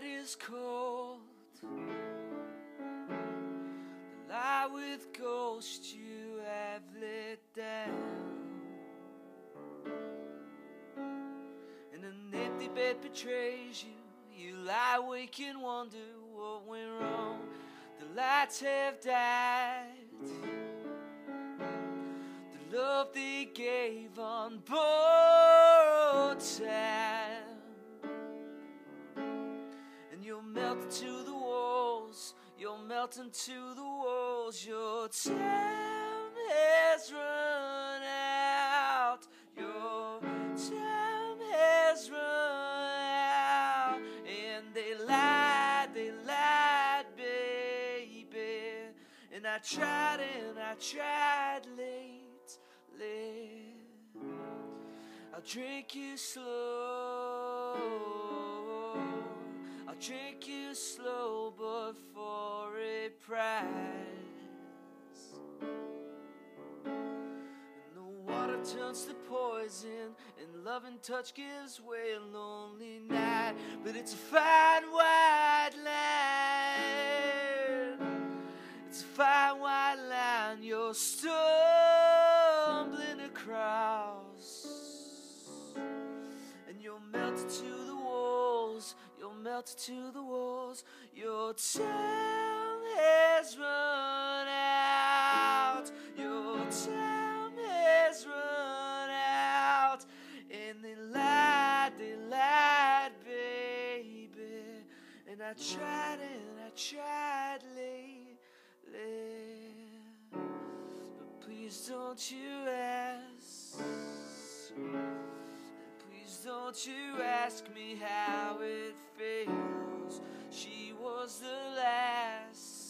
night is cold. The light with ghosts you have lit down. And an empty bed betrays you. You lie awake and wonder what went wrong. The lights have died. The love they gave on borrowed time. Into the walls. You'll melt into the walls. Your time has run out. Your time has run out. And they lied, they lied, baby. And I tried and I tried lately. I'll drink you slow. Drink you slow, but for a price. And the water turns to poison, and loving touch gives way a lonely night. But it's a fine white line. It's a fine white line you're stumbling across. And you'll melt to the walls, melt to the walls. Your time has run out. Your time has run out. And they lied, they lied, baby. And I tried and I tried lately. But please don't you ask. Don't you ask me how it feels. She was the last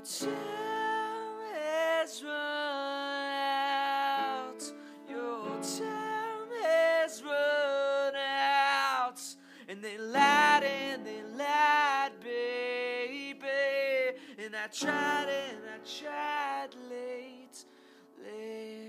your time has run out. Your time has run out. And they lied and they lied, baby. And I tried and I tried late, late.